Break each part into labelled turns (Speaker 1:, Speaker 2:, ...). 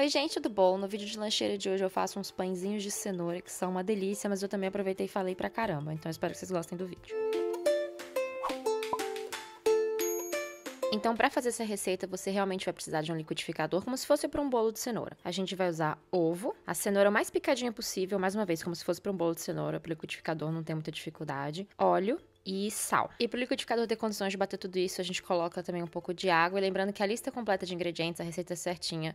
Speaker 1: Oi, gente do bom. No vídeo de lancheira de hoje eu faço uns pãezinhos de cenoura que são uma delícia, mas eu também aproveitei e falei pra caramba, então espero que vocês gostem do vídeo. Então, para fazer essa receita, você realmente vai precisar de um liquidificador, como se fosse para um bolo de cenoura. A gente vai usar ovo, a cenoura mais picadinha possível, mais uma vez, como se fosse para um bolo de cenoura, para o liquidificador não tem muita dificuldade. Óleo, e sal. E para o liquidificador ter condições de bater tudo isso, a gente coloca também um pouco de água. E lembrando que a lista completa de ingredientes, a receita certinha,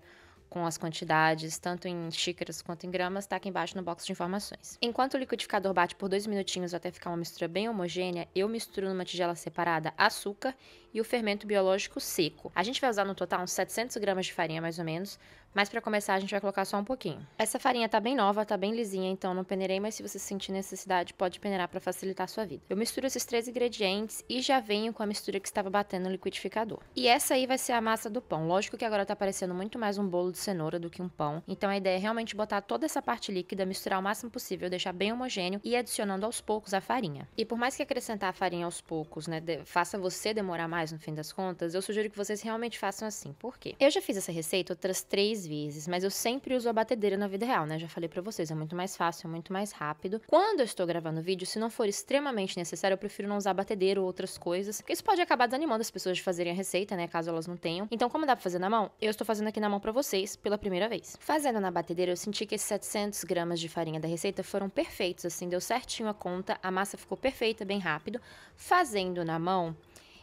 Speaker 1: com as quantidades, tanto em xícaras quanto em gramas, está aqui embaixo no box de informações. Enquanto o liquidificador bate por dois minutinhos até ficar uma mistura bem homogênea, eu misturo numa tigela separada açúcar e o fermento biológico seco. A gente vai usar no total uns 700 gramas de farinha, mais ou menos, mas para começar a gente vai colocar só um pouquinho. Essa farinha tá bem nova, tá bem lisinha, então não peneirei, mas se você sentir necessidade, pode peneirar para facilitar a sua vida. Eu misturo esses três ingredientes e já venho com a mistura que estava batendo no liquidificador. E essa aí vai ser a massa do pão. Lógico que agora tá parecendo muito mais um bolo de cenoura do que um pão, então a ideia é realmente botar toda essa parte líquida, misturar o máximo possível, deixar bem homogêneo e adicionando aos poucos a farinha. E por mais que acrescentar a farinha aos poucos, né, faça você demorar mais no fim das contas, eu sugiro que vocês realmente façam assim. Por quê? Eu já fiz essa receita outras três vezes, mas eu sempre uso a batedeira na vida real, né? Já falei para vocês, é muito mais fácil, é muito mais rápido. Quando eu estou gravando vídeo, se não for extremamente necessário, eu prefiro não usar batedeira ou outras coisas, porque isso pode acabar desanimando as pessoas de fazerem a receita, né? Caso elas não tenham. Então, como dá pra fazer na mão, eu estou fazendo aqui na mão para vocês pela primeira vez. Fazendo na batedeira, eu senti que esses 700 gramas de farinha da receita foram perfeitos, assim, deu certinho a conta, a massa ficou perfeita, bem rápido. Fazendo na mão,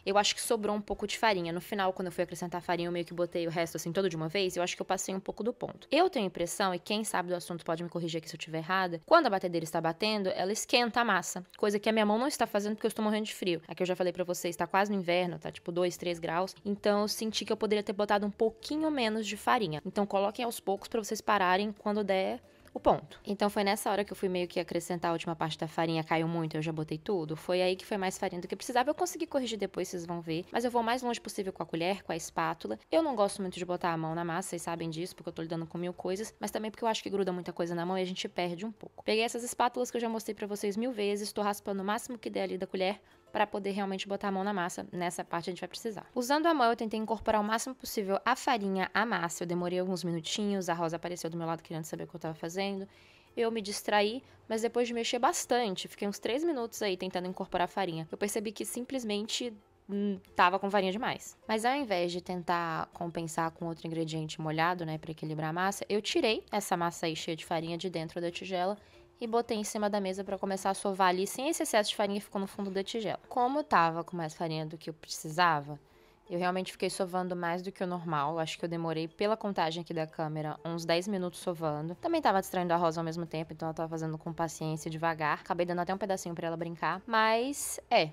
Speaker 1: eu acho que sobrou um pouco de farinha. No final, quando eu fui acrescentar farinha, eu meio que botei o resto assim todo de uma vez. Eu acho que eu passei um pouco do ponto. Eu tenho a impressão, e quem sabe do assunto pode me corrigir aqui se eu estiver errada, quando a batedeira está batendo, ela esquenta a massa. Coisa que a minha mão não está fazendo porque eu estou morrendo de frio. Aqui eu já falei para vocês, está quase no inverno, tá tipo 2, 3 graus. Então eu senti que eu poderia ter botado um pouquinho menos de farinha. Então coloquem aos poucos para vocês pararem quando der o ponto. Então foi nessa hora que eu fui meio que acrescentar a última parte da farinha, caiu muito, eu já botei tudo. Foi aí que foi mais farinha do que precisava. Eu consegui corrigir depois, vocês vão ver. Mas eu vou mais longe possível com a colher, com a espátula. Eu não gosto muito de botar a mão na massa, vocês sabem disso, porque eu tô lidando com mil coisas, mas também porque eu acho que gruda muita coisa na mão e a gente perde um pouco. Peguei essas espátulas que eu já mostrei para vocês mil vezes, tô raspando o máximo que der ali da colher para poder realmente botar a mão na massa. Nessa parte a gente vai precisar. Usando a mão, eu tentei incorporar o máximo possível a farinha à massa. Eu demorei alguns minutinhos, a Rosa apareceu do meu lado querendo saber o que eu tava fazendo eu me distraí, mas depois de mexer bastante, fiquei uns 3 minutos aí tentando incorporar farinha. Eu percebi que simplesmente hum, tava com farinha demais. Mas ao invés de tentar compensar com outro ingrediente molhado, né, para equilibrar a massa, eu tirei essa massa aí cheia de farinha de dentro da tigela e botei em cima da mesa para começar a sovar ali sem esse excesso de farinha ficou no fundo da tigela. Como tava com mais farinha do que eu precisava, eu realmente fiquei sovando mais do que o normal. Acho que eu demorei, pela contagem aqui da câmera, uns 10 minutos sovando. Também tava distraindo a Rosa ao mesmo tempo, então ela tava fazendo com paciência, devagar. Acabei dando até um pedacinho para ela brincar. Mas, é,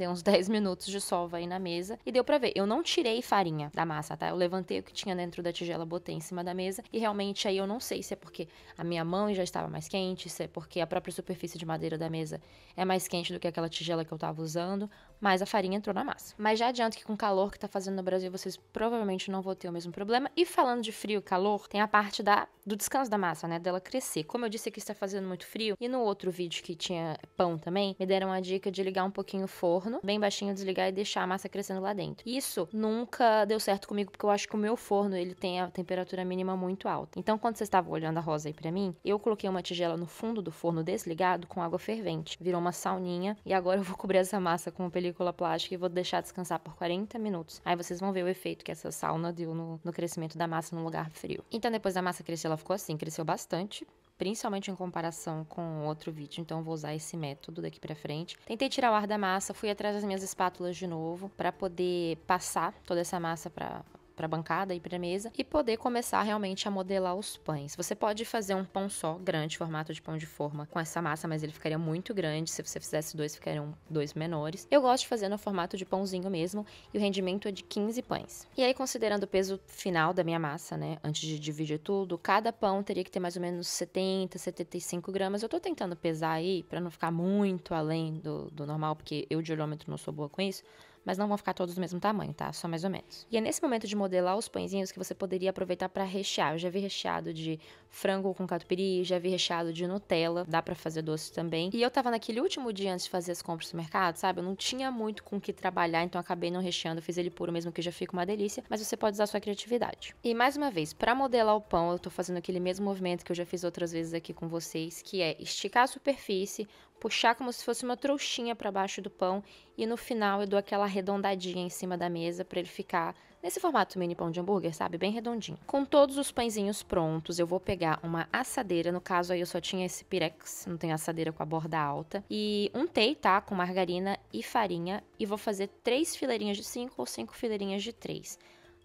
Speaker 1: Deu uns 10 minutos de sova aí na mesa e deu para ver. Eu não tirei farinha da massa, tá? Eu levantei o que tinha dentro da tigela, botei em cima da mesa e realmente aí eu não sei se é porque a minha mão já estava mais quente, se é porque a própria superfície de madeira da mesa é mais quente do que aquela tigela que eu tava usando, mas a farinha entrou na massa. Mas já adianto que com o calor que tá fazendo no Brasil, vocês provavelmente não vão ter o mesmo problema. E falando de frio e calor, tem a parte da, do descanso da massa, né? Dela crescer. Como eu disse aqui, está fazendo muito frio. E no outro vídeo que tinha pão também, me deram a dica de ligar um pouquinho o forno, bem baixinho, desligar e deixar a massa crescendo lá dentro. Isso nunca deu certo comigo, porque eu acho que o meu forno, ele tem a temperatura mínima muito alta. Então, quando vocês estavam olhando a rosa aí pra mim, eu coloquei uma tigela no fundo do forno desligado com água fervente. Virou uma sauninha. E agora eu vou cobrir essa massa com película película plástica e vou deixar descansar por 40 minutos. Aí vocês vão ver o efeito que essa sauna deu no, no crescimento da massa no lugar frio. Então, depois da massa crescer, ela ficou assim, cresceu bastante principalmente em comparação com outro vídeo, então vou usar esse método daqui para frente. Tentei tirar o ar da massa, fui atrás das minhas espátulas de novo para poder passar toda essa massa para para a bancada e para a mesa e poder começar realmente a modelar os pães. Você pode fazer um pão só, grande, formato de pão de forma, com essa massa, mas ele ficaria muito grande. Se você fizesse dois, ficariam dois menores. Eu gosto de fazer no formato de pãozinho mesmo e o rendimento é de 15 pães. E aí, considerando o peso final da minha massa, né, antes de dividir tudo, cada pão teria que ter mais ou menos 70, 75 gramas. Eu tô tentando pesar aí para não ficar muito além do, do normal, porque eu de olhômetro não sou boa com isso mas não vão ficar todos do mesmo tamanho, tá? Só mais ou menos. E é nesse momento de modelar os pãezinhos que você poderia aproveitar para rechear. Eu já vi recheado de frango com catupiry, já vi recheado de Nutella, dá para fazer doce também. E eu tava naquele último dia antes de fazer as compras no mercado, sabe? Eu não tinha muito com o que trabalhar, então acabei não recheando, fiz ele puro mesmo que já fica uma delícia, mas você pode usar sua criatividade. E mais uma vez, para modelar o pão, eu tô fazendo aquele mesmo movimento que eu já fiz outras vezes aqui com vocês, que é esticar a superfície, puxar como se fosse uma trouxinha para baixo do pão e no final eu dou aquela arredondadinha em cima da mesa para ele ficar nesse formato mini pão de hambúrguer, sabe? Bem redondinho. Com todos os pãezinhos prontos, eu vou pegar uma assadeira, no caso aí eu só tinha esse pirex, não tem assadeira com a borda alta, e untei, tá? Com margarina e farinha e vou fazer três fileirinhas de cinco ou cinco fileirinhas de três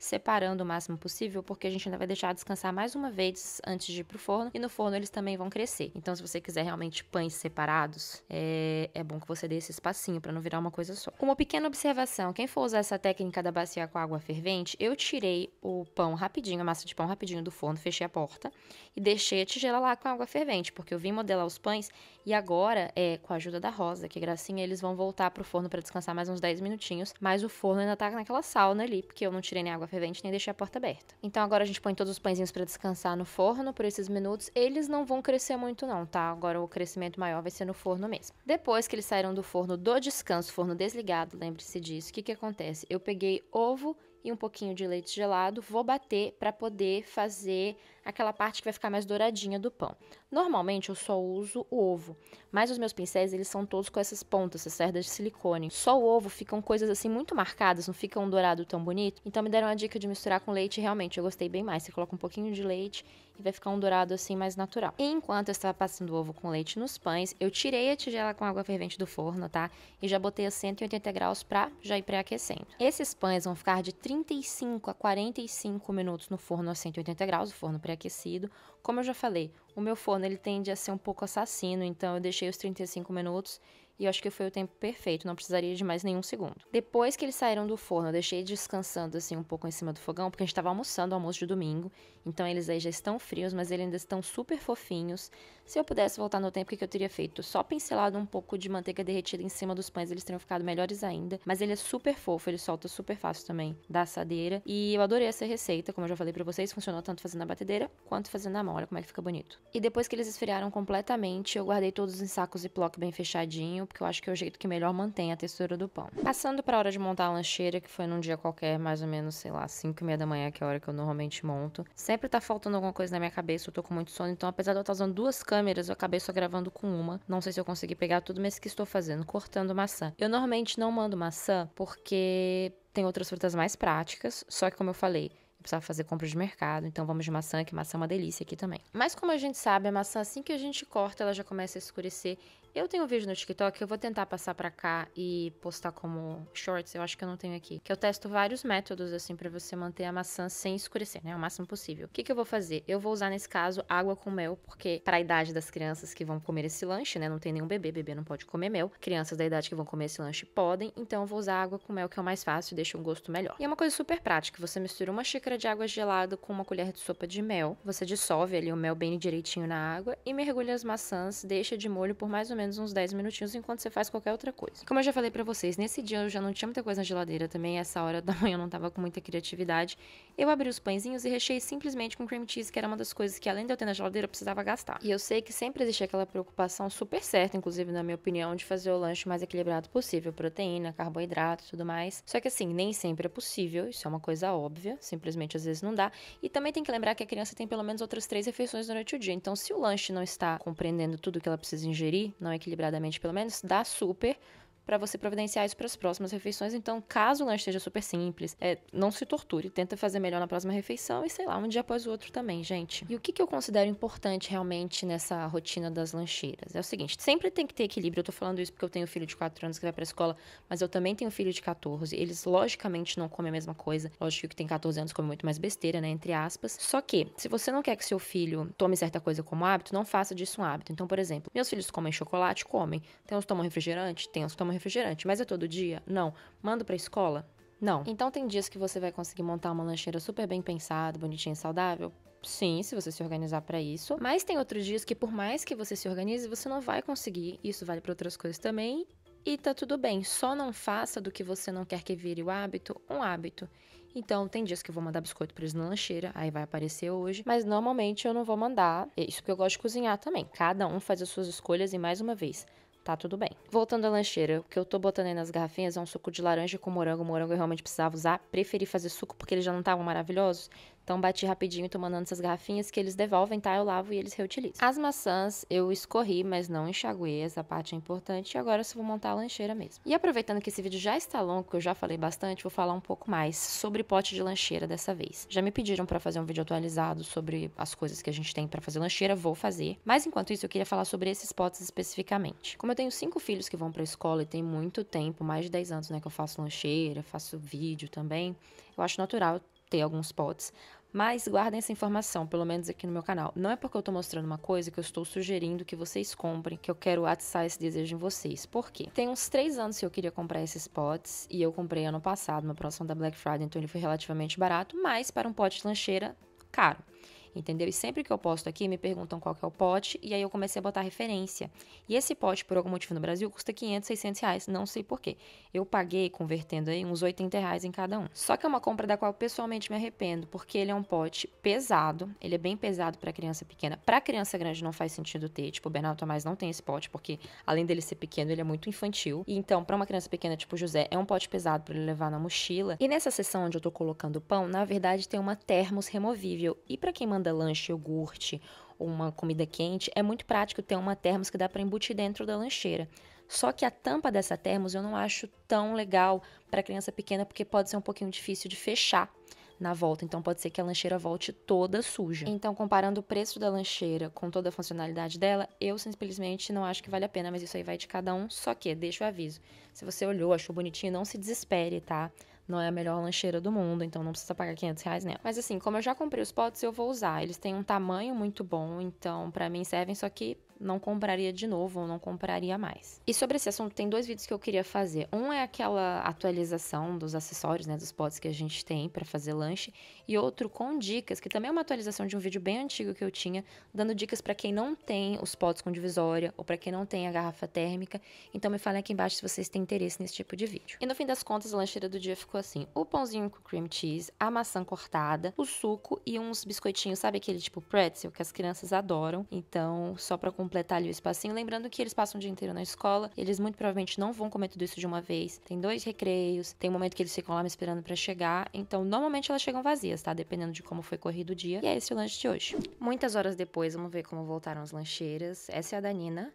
Speaker 1: separando o máximo possível, porque a gente ainda vai deixar descansar mais uma vez antes de ir pro forno, e no forno eles também vão crescer. Então, se você quiser realmente pães separados, é, é bom que você dê esse espacinho para não virar uma coisa só. Uma pequena observação, quem for usar essa técnica da bacia com água fervente, eu tirei o pão rapidinho, a massa de pão rapidinho do forno, fechei a porta e deixei a tigela lá com água fervente, porque eu vim modelar os pães e agora, é, com a ajuda da Rosa, que gracinha, eles vão voltar pro forno para descansar mais uns 10 minutinhos, mas o forno ainda tá naquela sauna ali, porque eu não tirei nem água fervente nem deixei a porta aberta. Então agora a gente põe todos os pãezinhos para descansar no forno por esses minutos. Eles não vão crescer muito não, tá? Agora o crescimento maior vai ser no forno mesmo. Depois que eles saíram do forno do descanso, forno desligado, lembre-se disso. O que que acontece? Eu peguei ovo e um pouquinho de leite gelado, vou bater para poder fazer aquela parte que vai ficar mais douradinha do pão. Normalmente eu só uso o ovo, mas os meus pincéis eles são todos com essas pontas, essas cerdas de silicone. Só o ovo ficam coisas assim muito marcadas, não fica um dourado tão bonito. Então me deram a dica de misturar com leite, realmente eu gostei bem mais. Você coloca um pouquinho de leite e vai ficar um dourado assim mais natural. Enquanto eu estava passando o ovo com leite nos pães, eu tirei a tigela com água fervente do forno, tá? E já botei a 180 graus para já ir pré-aquecendo. Esses pães vão ficar de 35 a 45 minutos no forno a 180 graus, o forno pré-aquecido. Como eu já falei, o meu forno ele tende a ser um pouco assassino, então eu deixei os 35 minutos e eu acho que foi o tempo perfeito, não precisaria de mais nenhum segundo. Depois que eles saíram do forno, eu deixei descansando assim um pouco em cima do fogão, porque a gente estava almoçando o almoço de domingo, então eles aí já estão frios, mas eles ainda estão super fofinhos. Se eu pudesse voltar no tempo, o que eu teria feito? Só pincelado um pouco de manteiga derretida em cima dos pães, eles teriam ficado melhores ainda. Mas ele é super fofo, ele solta super fácil também da assadeira. E eu adorei essa receita, como eu já falei para vocês, funcionou tanto fazendo na batedeira quanto fazendo na mão. Olha como é que fica bonito. E depois que eles esfriaram completamente, eu guardei todos em sacos e bloco bem fechadinho, porque eu acho que é o jeito que melhor mantém a textura do pão. Passando para a hora de montar a lancheira, que foi num dia qualquer, mais ou menos, sei lá, 5 e meia da manhã, que é a hora que eu normalmente monto. Sempre tá faltando alguma coisa na minha cabeça, eu tô com muito sono, então apesar de eu estar usando duas câmeras, eu acabei só gravando com uma. Não sei se eu consegui pegar tudo, mas que estou fazendo, cortando maçã. Eu normalmente não mando maçã porque tem outras frutas mais práticas, só que como eu falei, precisava fazer compra de mercado, então vamos de maçã, que maçã é uma delícia aqui também. Mas como a gente sabe, a maçã assim que a gente corta, ela já começa a escurecer eu tenho um vídeo no TikTok que eu vou tentar passar para cá e postar como shorts, eu acho que eu não tenho aqui. Que eu testo vários métodos assim para você manter a maçã sem escurecer, né? O máximo possível. O que, que eu vou fazer? Eu vou usar nesse caso água com mel, porque para a idade das crianças que vão comer esse lanche, né? Não tem nenhum bebê, bebê não pode comer mel. Crianças da idade que vão comer esse lanche podem, então eu vou usar água com mel, que é o mais fácil deixa um gosto melhor. E é uma coisa super prática, você mistura uma xícara de água gelada com uma colher de sopa de mel, você dissolve ali o mel bem direitinho na água e mergulha as maçãs, deixa de molho por mais ou menos uns 10 minutinhos enquanto você faz qualquer outra coisa. Como eu já falei para vocês, nesse dia eu já não tinha muita coisa na geladeira também, essa hora da manhã eu não tava com muita criatividade. Eu abri os pãezinhos e recheei simplesmente com cream cheese, que era uma das coisas que além de eu ter na geladeira eu precisava gastar. E eu sei que sempre existe aquela preocupação super certa, inclusive na minha opinião, de fazer o lanche mais equilibrado possível, proteína, carboidrato tudo mais. Só que assim, nem sempre é possível, isso é uma coisa óbvia, simplesmente às vezes não dá. E também tem que lembrar que a criança tem pelo menos outras três refeições durante o dia. Então, se o lanche não está compreendendo tudo que ela precisa ingerir, não equilibradamente pelo menos, dá super para você providenciar isso para as próximas refeições. Então, caso o lanche esteja super simples, é, não se torture, tenta fazer melhor na próxima refeição e sei lá, um dia após o outro também, gente. E o que, que eu considero importante realmente nessa rotina das lancheiras? É o seguinte, sempre tem que ter equilíbrio. Eu tô falando isso porque eu tenho filho de 4 anos que vai pra escola, mas eu também tenho filho de 14. Eles, logicamente, não comem a mesma coisa. Lógico que tem 14 anos come muito mais besteira, né? Entre aspas. Só que, se você não quer que seu filho tome certa coisa como hábito, não faça disso um hábito. Então, por exemplo, meus filhos comem chocolate? Comem. Tem uns que tomam refrigerante? Tem uns que tomam refrigerante, mas é todo dia? Não. Mando pra escola? Não. Então tem dias que você vai conseguir montar uma lancheira super bem pensada, bonitinha e saudável? Sim, se você se organizar para isso. Mas tem outros dias que por mais que você se organize, você não vai conseguir. Isso vale para outras coisas também. E tá tudo bem, só não faça do que você não quer que vire o hábito um hábito. Então, tem dias que eu vou mandar biscoito pra eles na lancheira, aí vai aparecer hoje. Mas normalmente eu não vou mandar. É isso que eu gosto de cozinhar também. Cada um faz as suas escolhas e mais uma vez. Tá tudo bem. Voltando à lancheira, o que eu tô botando aí nas garrafinhas é um suco de laranja com morango. Morango eu realmente precisava usar. Preferi fazer suco porque eles já não estavam maravilhosos. Então bati rapidinho, tô mandando essas garrafinhas que eles devolvem, tá? Eu lavo e eles reutilizam. As maçãs eu escorri, mas não enxaguei, essa parte é importante. E agora eu só vou montar a lancheira mesmo. E aproveitando que esse vídeo já está longo, que eu já falei bastante, vou falar um pouco mais sobre pote de lancheira dessa vez. Já me pediram para fazer um vídeo atualizado sobre as coisas que a gente tem para fazer lancheira, vou fazer. Mas enquanto isso, eu queria falar sobre esses potes especificamente. Como eu tenho cinco filhos que vão para a escola e tem muito tempo, mais de 10 anos, né, que eu faço lancheira, faço vídeo também, eu acho natural ter alguns potes. Mas guardem essa informação, pelo menos aqui no meu canal. Não é porque eu estou mostrando uma coisa que eu estou sugerindo que vocês comprem, que eu quero atiçar esse desejo em vocês. Por quê? Tem uns três anos que eu queria comprar esses potes e eu comprei ano passado, uma promoção da Black Friday, então ele foi relativamente barato, mas para um pote de lancheira, caro entendeu? E sempre que eu posto aqui, me perguntam qual é o pote, e aí eu comecei a botar referência. E esse pote, por algum motivo no Brasil, custa 500, 600 reais, não sei porquê. Eu paguei, convertendo aí, uns 80 reais em cada um. Só que é uma compra da qual eu pessoalmente me arrependo, porque ele é um pote pesado, ele é bem pesado para criança pequena. Para criança grande não faz sentido ter, tipo, o Bernardo Tomás não tem esse pote, porque além dele ser pequeno, ele é muito infantil. E então, para uma criança pequena, tipo José, é um pote pesado para ele levar na mochila. E nessa seção onde eu tô colocando o pão, na verdade tem uma termos removível. E para quem manda lanche, iogurte ou uma comida quente, é muito prático ter uma termos que dá para embutir dentro da lancheira. Só que a tampa dessa termos eu não acho tão legal para criança pequena porque pode ser um pouquinho difícil de fechar na volta, então pode ser que a lancheira volte toda suja. Então, comparando o preço da lancheira com toda a funcionalidade dela, eu simplesmente não acho que vale a pena, mas isso aí vai de cada um. Só que, deixa o aviso: se você olhou, achou bonitinho, não se desespere, tá? não é a melhor lancheira do mundo, então não precisa pagar 500 reais nela. Mas assim, como eu já comprei os potes, eu vou usar. Eles têm um tamanho muito bom, então para mim servem, só que não compraria de novo ou não compraria mais. E sobre esse assunto, tem dois vídeos que eu queria fazer. Um é aquela atualização dos acessórios, né, dos potes que a gente tem para fazer lanche, e outro com dicas, que também é uma atualização de um vídeo bem antigo que eu tinha, dando dicas para quem não tem os potes com divisória ou para quem não tem a garrafa térmica. Então me falem aqui embaixo se vocês têm interesse nesse tipo de vídeo. E no fim das contas, a lancheira do dia ficou assim: o pãozinho com cream cheese, a maçã cortada, o suco e uns biscoitinhos, sabe aquele tipo pretzel que as crianças adoram. Então, só para completar ali o espacinho. Lembrando que eles passam o dia inteiro na escola, eles muito provavelmente não vão comer tudo isso de uma vez. Tem dois recreios, tem um momento que eles ficam lá me esperando para chegar. Então, normalmente elas chegam vazias, tá? Dependendo de como foi corrido o dia. E é esse o lanche de hoje. Muitas horas depois, vamos ver como voltaram as lancheiras. Essa é a da Nina.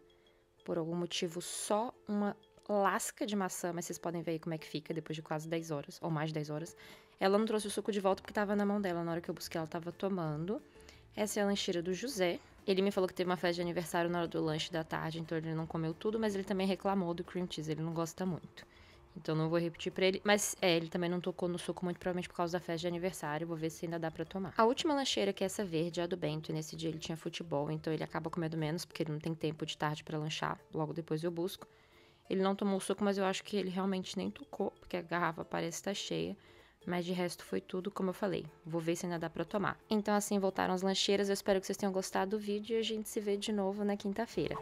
Speaker 1: Por algum motivo, só uma lasca de maçã, mas vocês podem ver aí como é que fica depois de quase 10 horas, ou mais de 10 horas. Ela não trouxe o suco de volta porque tava na mão dela. Na hora que eu busquei, ela tava tomando. Essa é a lancheira do José. Ele me falou que teve uma festa de aniversário na hora do lanche da tarde, então ele não comeu tudo, mas ele também reclamou do cream cheese, ele não gosta muito. Então não vou repetir para ele, mas é, ele também não tocou no suco muito provavelmente por causa da festa de aniversário, vou ver se ainda dá para tomar. A última lancheira que é essa verde é a do Bento, e nesse dia ele tinha futebol, então ele acaba comendo menos porque ele não tem tempo de tarde para lanchar, logo depois eu busco. Ele não tomou o suco, mas eu acho que ele realmente nem tocou, porque a garrafa parece estar cheia. Mas de resto foi tudo como eu falei. Vou ver se ainda dá para tomar. Então assim voltaram as lancheiras. Eu espero que vocês tenham gostado do vídeo e a gente se vê de novo na quinta-feira.